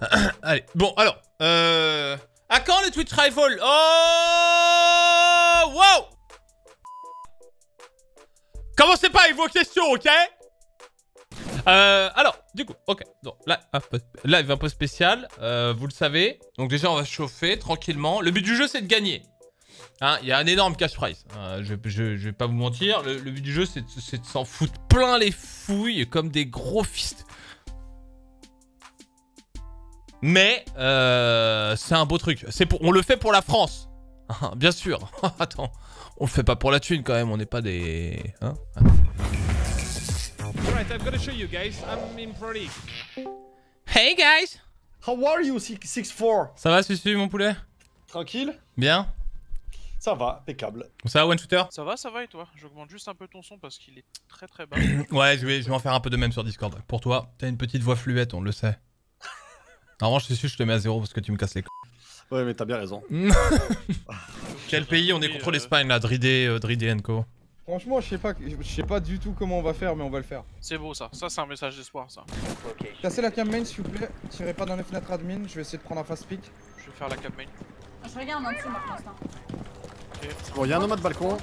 Allez, bon, alors. Euh... À quand le Twitch Rival? Oh Wow Commencez pas avec vos questions, ok? Euh, alors, du coup, ok. Donc, là, un peu, live un peu spécial, euh, vous le savez. Donc déjà, on va se chauffer tranquillement. Le but du jeu, c'est de gagner. Hein, Il y a un énorme cash prize. Euh, je, je, je, vais pas vous mentir. Le, le but du jeu, c'est de s'en foutre plein les fouilles comme des gros fistes. Mais euh, c'est un beau truc. C'est pour, on le fait pour la France. Bien sûr. Attends, on le fait pas pour la thune quand même. On n'est pas des. Hein? Alright, I'm gonna show you guys. I'm in Pro League. Hey guys. How are you, 6-4 Ça va, Susu, mon poulet? Tranquille Bien? Ça va, impeccable. Ça va, One Shooter? Ça va, ça va et toi? J'augmente juste un peu ton son parce qu'il est très très bas. ouais, je vais, je vais en faire un peu de même sur Discord. Pour toi, t'as une petite voix fluette, on le sait. En revanche, Susu, je te mets à zéro parce que tu me casses les couilles. Ouais, mais t'as bien raison. Quel pays On est contre l'Espagne là, Dridé, euh, Dridé Co? Franchement, je sais pas, je sais pas du tout comment on va faire, mais on va le faire. C'est beau ça, ça c'est un message d'espoir ça. Cassez la cam main s'il vous plaît, tirez pas dans les fenêtres admin, je vais essayer de prendre un fast pick. Je vais faire la cam main. Je regarde en dessous moi pour l'instant. C'est bon, y'a un nomade balcon.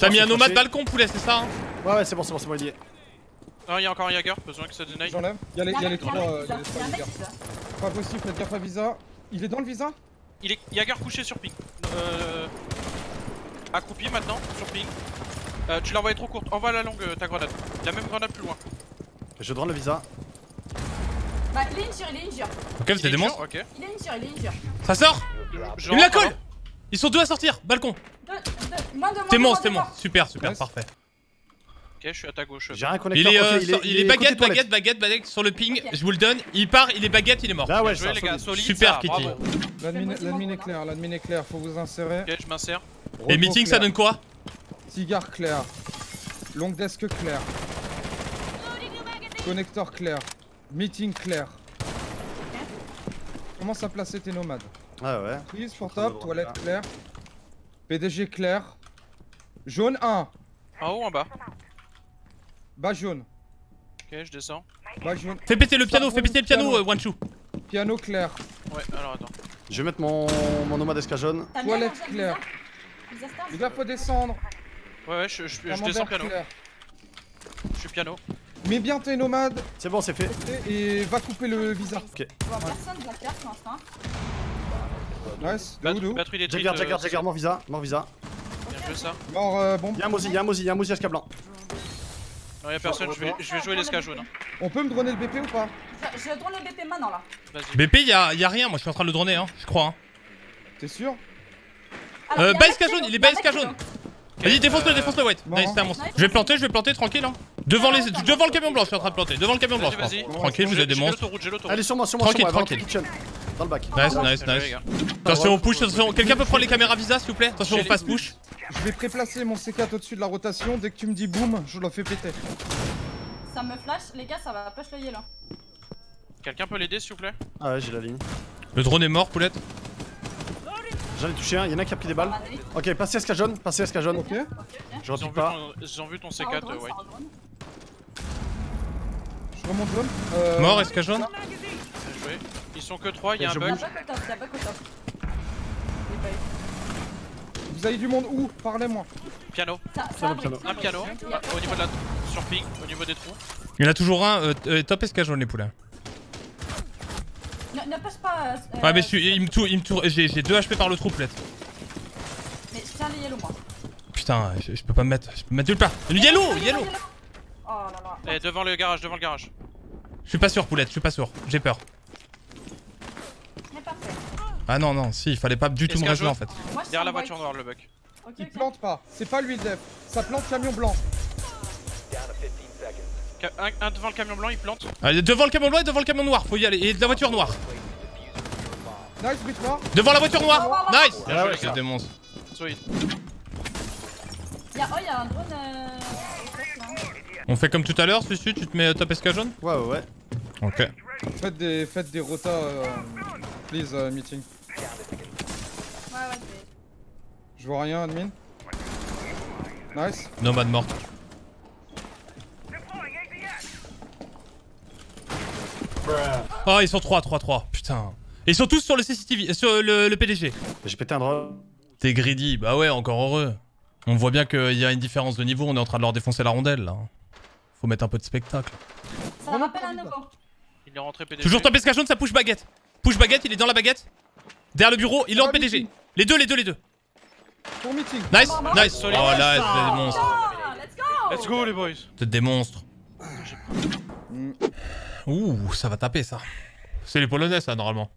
T'as mis un nomade balcon, poulet, c'est ça hein? Ouais, ouais, c'est bon, c'est bon, c'est bon, il y est. Non, y'a encore un Jagger, besoin que ça deny. J'enlève. Y'a les, y a les trois. euh, Il y a y a les un trois. Pas possible, faites gaffe à visa. Il est dans le visa Il est Jagger couché sur ping. Euh. Accroupi maintenant, sur ping. Euh, tu l'as envoyé trop courte, envoie la longue euh, ta grenade. La même grenade plus loin. Je drone le visa. Bah, il est injure, il est injure. Ok, c'est Il est des monstres. Ok. Il est injure, il est injure. Ça sort Je Il me la colle Ils sont deux à sortir, balcon. T'es monstre, t'es monstre. Super, super, Nice. parfait. Ok, je suis à ta gauche. J'ai Il est, euh, sur- il est baguette, baguette, baguette, baguette sur le ping. Je vous le donne. Il part, il est baguette, il est mort. Là, ouais, Bien joué ça, les gars, solide. Super, ça, Kitty. L'admin est clair, l'admin est clair, faut vous insérer. Ok, je m'insère. Et meeting, ça donne quoi Cigare clair. Long desk clair. Connecteur clair. Meeting clair. Commence à placer tes nomades. Ouais, ouais. Prise pour top, toilette droite, clair. PDG clair. Jaune 1. En haut, en bas. Bas jaune. Ok, je descends. Bas jaune. Fais péter le piano, fais péter le piano, piano. euh, One Chou. Piano clair. Ouais, alors attends. Je vais mettre mon, mon nomade esca jaune. T'as bien Toilette claire. Les gars, faut descendre. Ouais, ouais, je, je, je descends piano. clair. Je suis piano. Mets bien tes nomades C'est bon, c'est fait. et va couper le visa. Je vois personne de la carte pour l'instant. Nice. Bat- Batterie détruite. Jagger, Jagger, euh, Jagger, mon visa, mon visa. Bien joué ça. Mort, euh, bon. Y'a un mozi, y'a un mozi, y'a un mozi HK blanc. Non, y'a personne, je vais, je vais jouer l'esca jaune. hein. On peut me droner le BP ou pas? Je, je drone le BP maintenant là. BP, y'a y a rien, moi je suis en train de le droner, hein, je crois. Hein. T'es sûr? Alors, Euh, bas jaune, il est bas jaune. Vas-y, défonce-le, défonce-le, ouais. bon, Nice, c'est un monstre. Je vais planter, je vais planter, tranquille, hein. Devant les, devant le camion blanc, je suis en train de planter. Devant le camion blanc, je. Tranquille, vous êtes des monstres. Allez, sur moi, sur moi, sur Tranquille, moi. tranquille. Dans le kitchen. Dans le bac. Nice, Ah, nice, nice. Attention au push, attention. Quelqu'un peut prendre les caméras visa, s'il vous plaît Attention fast les- push. Je vais préplacer mon C4 au-dessus de la rotation. Dès que tu me dis boum, je le fais péter. Ça me flash, les gars, ça va push le yellow. Quelqu'un peut l'aider s'il vous plaît Ah ouais, j'ai la ligne. Le drone est mort, poulette. J'en ai touché un, y'en a qui a pris des balles. Ah. Ok, passez SK jaune, passez SK jaune. Ok Je repique vu pas. ont vu ton Ça C4, redrone, euh, ouais. Je remonte jaune. Euh, Mort, SK jaune Bien joué. Ils sont que 3, il y a un bug. Vous avez du monde où Parlez-moi. Piano. Ça, ça Piano, piano. Un piano. Ah, Au niveau de la. Sur ping, au niveau des trous. Il y en a toujours un, euh, euh, top SK jaune, les poulets. Ne, ne push pas. euh, Ouais, mais je suis, il me tourne, il me tourne, j'ai j'ai 2 HP par le trou, poulette. Mais je tiens les yellow moi. Putain, je, je peux pas me mettre, je peux me mettre nulle part. Yellow, yellow Oh là là. Eh, devant le garage, devant le garage. Je suis pas sûr, poulette, je suis pas sûr. J'ai peur. Ce n'est pas fait. Ah non, non, si, il fallait pas du tout me rajouter en fait. Moi, Derrière la voiture noire, le bug. Il plante pas. C'est pas lui le def. Ça plante camion blanc. Un, un devant le camion blanc, il plante. Allez, devant le camion blanc et devant le camion noir, faut y aller. Et de la voiture noire. Nice, bridge noir. Devant la voiture noire Nice Bien joué, ouais, les C'est gars. des monstres. Solide. Il y a, oh, il y a un drone. Euh... On fait comme tout à l'heure, Susu, tu te mets euh, top SK jaune Ouais, ouais, ouais. Ok. Faites des, faites des rotas. Euh, please, euh, meeting. Ouais, ouais, c'est. Je vois rien, admin. Nice. Nomade morte. Oh, ils sont 3, 3, 3. Putain. Ils sont tous sur le CCTV, euh, sur le, le PDG. J'ai pété un drone. T'es greedy. Bah ouais, encore heureux. On voit bien qu'il y a une différence de niveau. On est en train de leur défoncer la rondelle là. Faut mettre un peu de spectacle. Ça me rappelle un nouveau. Il est rentré PDG. Toujours esca jaune, ça push baguette. Push baguette, il est dans la baguette. Derrière le bureau, il est en Ah, PDG. Les deux, les deux, les deux. Pour meeting. Nice, nice. Oh solide. là, c'est des monstres. Let's go Let's go les boys. C'est des monstres. Mm. Ouh, ça va taper ça. C'est les Polonais ça normalement.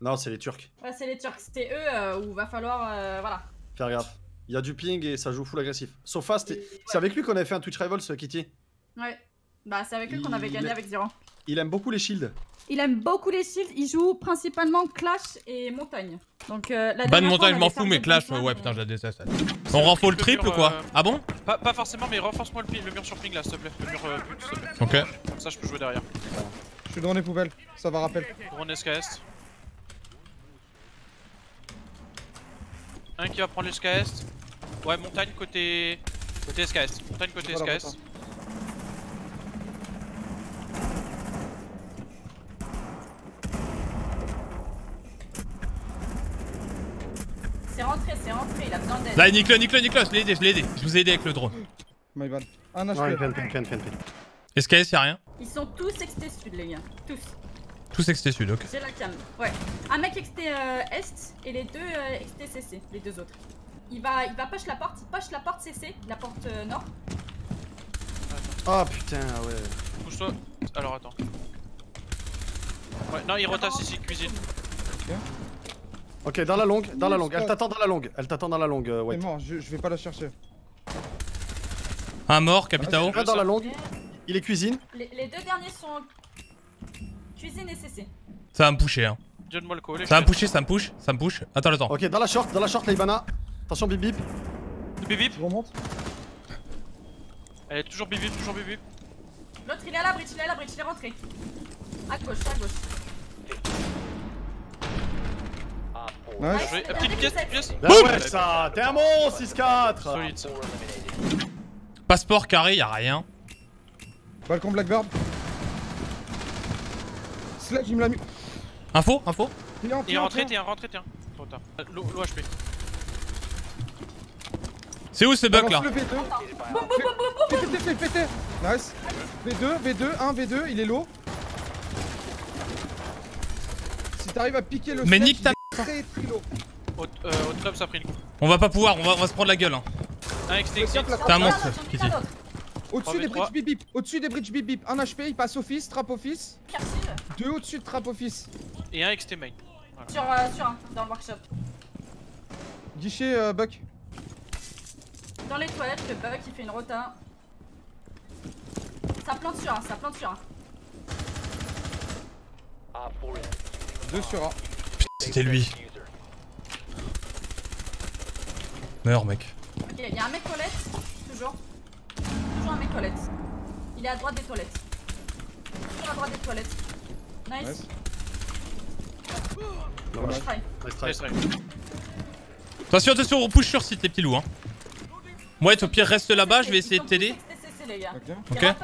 Non, c'est les Turcs. Ouais, c'est les Turcs, c'était eux euh, où va falloir. euh, voilà. Faire gaffe. Il y a du ping et ça joue full agressif. Sofa, c'est avec lui qu'on avait fait un Twitch Rivals, ce Kitty. Ouais. Bah, c'est avec eux qu'on avait gagné avec Zero. Il aime beaucoup les shields. Il aime beaucoup les shields, il joue principalement Clash et Montagne. Donc, euh, la Ban montagne, on je m'en fous, mais Clash, ouais, putain, je la déteste. On renfort le triple ou quoi euh, Ah bon? Pas, pas forcément, mais renforce-moi le, le mur sur ping là, s'il te plaît. Le mur euh, pute, s'il te plaît. Ok. Comme ça, je peux jouer derrière. Je suis dans les poubelles. Ça va rappel. Drone SKS. Un qui va prendre le SKS. Ouais, montagne côté. Côté SKS. Montagne côté SKS. C'est rentré, c'est rentré, il a besoin d'aide. Là, nique-le, nique-le, nique-le, je l'ai aidé, je l'ai aidé. Je vous ai aidé avec le drone. My bad. Un HP. SKS, y'a rien? Ils sont tous XT Sud, les gars. Tous. Tous XT Sud, ok. J'ai la cam. Ouais. Un mec XT euh, Est et les deux euh, XT CC, les deux autres. Il va, il va push la porte, il push la porte CC, la porte euh, nord. Ah putain, ouais. Pousse-toi. Alors attends. Ouais, non, il retasse ici, cuisine. Ok, dans la longue, dans la longue. Elle t'attend dans la longue. Elle t'attend dans la longue, euh, White. mort, je, je vais pas la chercher. Un mort, Capitao. Dans la longue. Il est cuisine. Les, les deux derniers sont cuisine et CC. Ça va me pusher, hein. Donne-moi le call. et Ça va me pusher, ça me push, ça me push. Attends, attends. Ok, dans la short, dans la short, Laibana. Attention, bip bip. Bip bip. Je remonte. Elle est toujours bip bip, toujours bip bip. L'autre il est à la bridge, il est à la bridge, il est rentré. À gauche, à gauche. Nice. Je vais- Petite pièce, petite pièce. Ouais, ça. T'es un monstre, 6-4. Solide ça. Passeport carré, y'a rien. Balcon Blackbird. Sledge, il me l'a mis. Info, info. Il est en Il est rentré, t'es un rentré, t'es un. Trop tard. Euh, L'eau HP. C'est où ce bug là Le V2. Fais péter, fais péter. Nice. V2, V2, 1, V2, il est low. Si t'arrives à piquer le Mais nique ta très très low. Au, euh, au top, ça a pris une coup. On va pas pouvoir, on va, on va se prendre la gueule. Hein. Un XT, XT. T'es un monstre, Kitty. Au-dessus des 3v3. bridge bip bip. Au-dessus des bridge bip bip. Un HP, il passe office, trap office. Deux au-dessus de trap office. Et un XT main. sur, euh, sur un, dans le workshop. Guichet euh, Buck. Dans les toilettes, le bug il fait une rota. Ça plante sur un, ça plante sur un. Deux sur A. C'était lui. Meurs, mec. Ok, il y a un mec toilette, toujours. Toujours un mec toilette. Il est à droite des toilettes. Toujours à droite des toilettes. Nice. Nice. Nice try. Nice try. Nice try. Attention, attention, on push sur site, les petits loups. Hein. Ouais, au pire, reste là-bas, je vais essayer de t'aider. Ok. Il T1.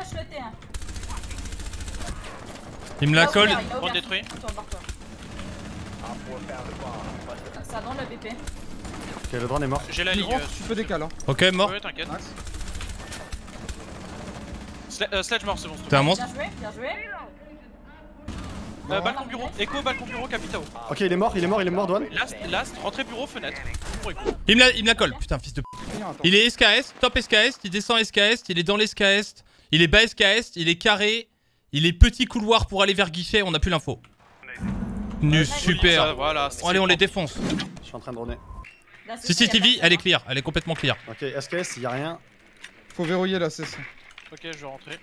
Il me la Il a colle. ouvert, il a ouvert. détruit. Ça dans le BP. Ok, le drone est mort. J'ai la Tu ligne. rentres, tu peux décaler. Hein. Ok, mort. Ouais, t'inquiète. Euh, Sledge mort, c'est bon. c'est T'es un monstre. Bien joué, bien joué. Euh, balcon bureau. Echo, balcon bureau, Capitao. Ok, il est mort, il est mort, il est mort, Douane. Last, last, rentrée bureau, fenêtre. Écho. Il me la, il me la colle. Putain, fils de p. Il est SKS, top SKS, il descend SKS, il est dans l'SKS, il est bas SKS, il est carré, il est petit couloir pour aller vers guichet, on a plus l'info. Nu, Ça, super. voilà. Bon, allez, on les défonce. Je suis en train de. Là, c'est ça, a CCTV, elle est clear, elle est complètement clear. Ok, SKS, y a rien. Faut verrouiller la cesse. Ok, je vais rentrer.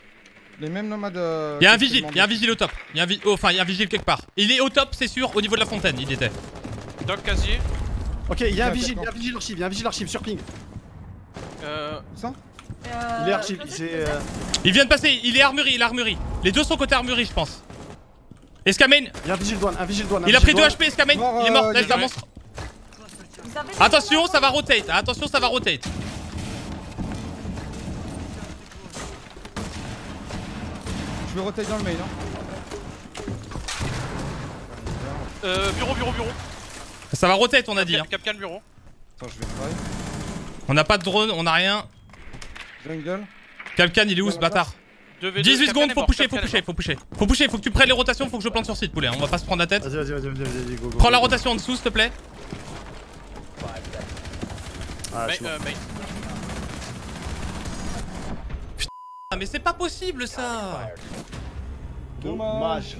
Les mêmes nomades. euh, Il y a un vigile, il y a un vigile au top. Il y a un vi- oh, enfin, il y a un vigile quelque part. Il est au top, c'est sûr, au niveau de la fontaine, il était. Doc casier. Ok, il y a un vigile, il y a d'accord. un vigile archive, il y a un vigile archive sur ping. Euh, Ça Euh, Il est archive, closet, c'est. closet. euh, Il vient de passer, il est armurie, il est armurie. Les deux sont côté armurie, je pense. Escamane, Il y a un vigile douane, un vigile douane. il a pris 2 douane. HP, Escamane, Mort, il est mort, euh, c'est un monstre. Attention, ça va rotate, attention, ça va rotate. Je vais roter dans le mail. Hein. Euh, bureau, bureau, bureau. Ça va rotate, on a dit. Hein. Bureau. Attends, je vais try. On n'a pas de drone, on n'a rien. Jungle. Capcan, il est où ce bâtard? 2v2, 18 Capcan secondes, faut pusher, faut pusher, faut pusher. Faut pusher, faut que tu prennes les rotations, faut que je plante sur site, poulet. On va pas se prendre la tête. Vas-y, vas-y, vas-y, vas-y, vas-y, go, go. Prends la rotation en dessous, s'il te plaît. Ah, mort. euh. Ah, mais c'est pas possible ça Dommage.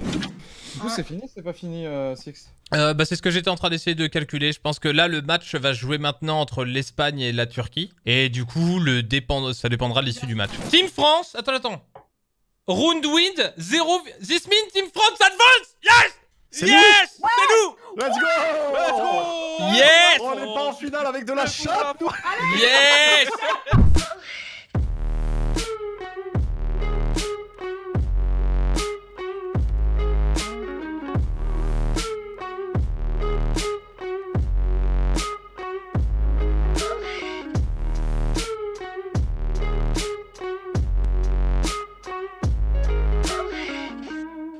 Du coup, c'est fini, c'est pas fini, euh, Six. Euh, bah, c'est ce que j'étais en train d'essayer de calculer. Je pense que là, le match va se jouer maintenant entre l'Espagne et la Turquie. Et du coup, le dépend... ça dépendra de l'issue du match. Team France, attends, attends. Round win, 0. This means Team France advance. Yes! C'est Yes! C'est nous. Let's go. Let's go. Yes On est pas en finale avec de la chatte Yes